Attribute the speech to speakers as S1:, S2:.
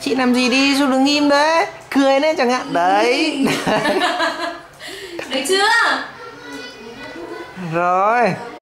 S1: chị làm gì đi rồi đừng im đấy. Cười lên chẳng hạn. Đấy.
S2: Được chưa?
S1: Rồi.